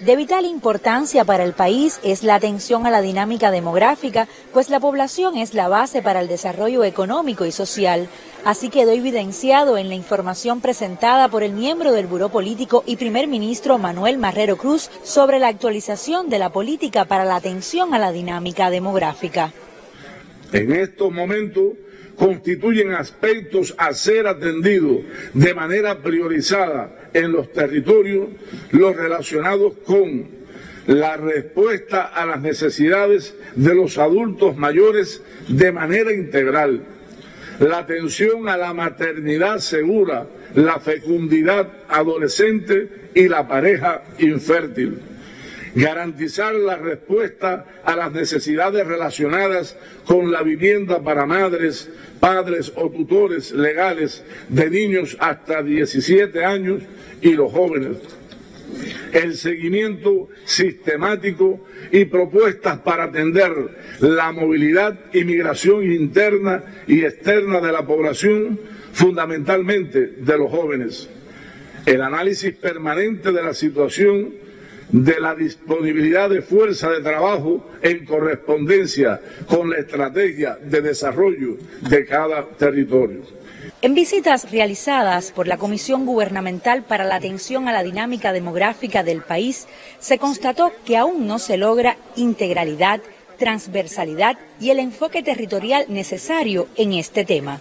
De vital importancia para el país es la atención a la dinámica demográfica, pues la población es la base para el desarrollo económico y social. Así quedó evidenciado en la información presentada por el miembro del Buró Político y primer ministro Manuel Marrero Cruz sobre la actualización de la política para la atención a la dinámica demográfica. En estos momentos constituyen aspectos a ser atendidos de manera priorizada en los territorios los relacionados con la respuesta a las necesidades de los adultos mayores de manera integral, la atención a la maternidad segura, la fecundidad adolescente y la pareja infértil garantizar la respuesta a las necesidades relacionadas con la vivienda para madres, padres o tutores legales de niños hasta 17 años y los jóvenes. El seguimiento sistemático y propuestas para atender la movilidad y migración interna y externa de la población, fundamentalmente de los jóvenes. El análisis permanente de la situación de la disponibilidad de fuerza de trabajo en correspondencia con la estrategia de desarrollo de cada territorio. En visitas realizadas por la Comisión Gubernamental para la Atención a la Dinámica Demográfica del país, se constató que aún no se logra integralidad, transversalidad y el enfoque territorial necesario en este tema.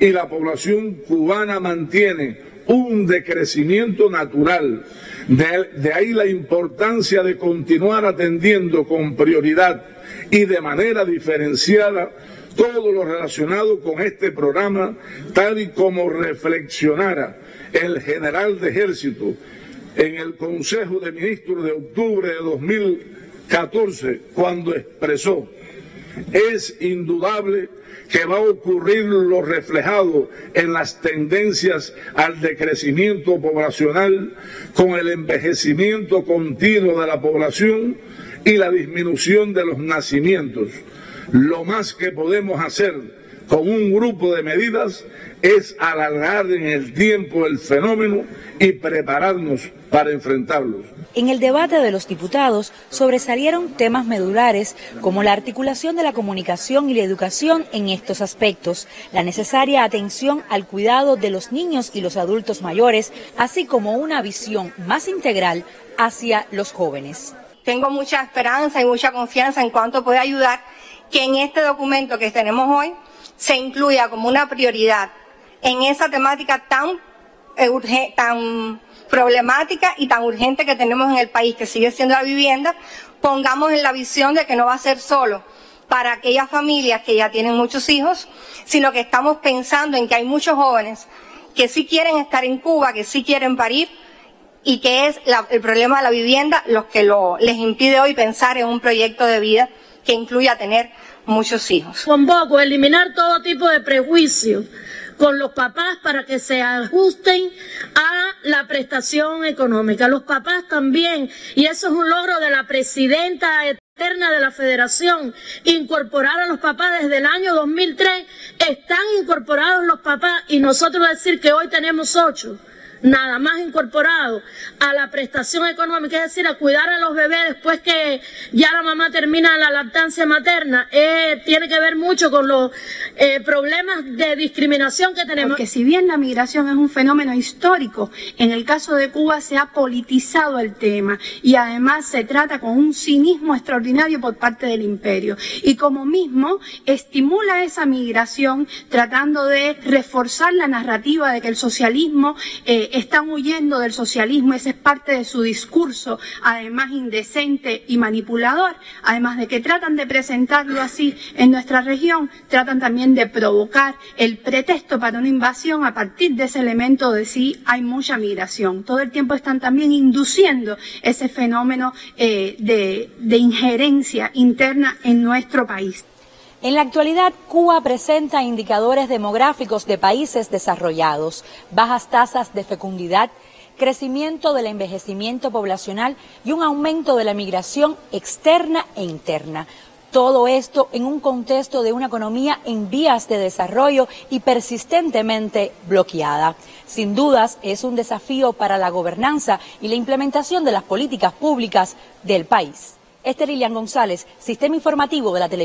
Y la población cubana mantiene un decrecimiento natural de, ahí la importancia de continuar atendiendo con prioridad y de manera diferenciada todo lo relacionado con este programa, tal y como reflexionara el general de ejército en el Consejo de Ministros de octubre de 2014, cuando expresó, es indudable que va a ocurrir lo reflejado en las tendencias al decrecimiento poblacional con el envejecimiento continuo de la población y la disminución de los nacimientos. Lo más que podemos hacer con un grupo de medidas es alargar en el tiempo el fenómeno y prepararnos para enfrentarlos. En el debate de los diputados sobresalieron temas medulares como la articulación de la comunicación y la educación en estos aspectos, la necesaria atención al cuidado de los niños y los adultos mayores, así como una visión más integral hacia los jóvenes. Tengo mucha esperanza y mucha confianza en cuanto puede ayudar que en este documento que tenemos hoy se incluya como una prioridad en esa temática tan, eh, tan problemática y tan urgente que tenemos en el país, que sigue siendo la vivienda, pongamos en la visión de que no va a ser solo para aquellas familias que ya tienen muchos hijos, sino que estamos pensando en que hay muchos jóvenes que sí quieren estar en Cuba, que sí quieren parir, y que es el problema de la vivienda los que lo, les impide hoy pensar en un proyecto de vida que incluya tener muchos hijos. Convoco eliminar todo tipo de prejuicios con los papás para que se ajusten a la prestación económica. Los papás también, y eso es un logro de la presidenta eterna de la federación, incorporar a los papás desde el año 2003, están incorporados los papás y nosotros decir que hoy tenemos ocho nada más incorporado a la prestación económica, es decir, a cuidar a los bebés después que ya la mamá termina la lactancia materna, eh, tiene que ver mucho con los eh, problemas de discriminación que tenemos. Porque si bien la migración es un fenómeno histórico, en el caso de Cuba se ha politizado el tema y además se trata con un cinismo extraordinario por parte del imperio. Y como mismo estimula esa migración tratando de reforzar la narrativa de que el socialismo eh, están huyendo del socialismo, ese es parte de su discurso, además indecente y manipulador, además de que tratan de presentarlo así en nuestra región, tratan también de provocar el pretexto para una invasión a partir de ese elemento de si hay mucha migración. Todo el tiempo están también induciendo ese fenómeno eh, de injerencia interna en nuestro país. En la actualidad, Cuba presenta indicadores demográficos de países desarrollados, bajas tasas de fecundidad, crecimiento del envejecimiento poblacional y un aumento de la migración externa e interna. Todo esto en un contexto de una economía en vías de desarrollo y persistentemente bloqueada. Sin dudas, es un desafío para la gobernanza y la implementación de las políticas públicas del país. Este Lilian González, Sistema Informativo de la Televisión.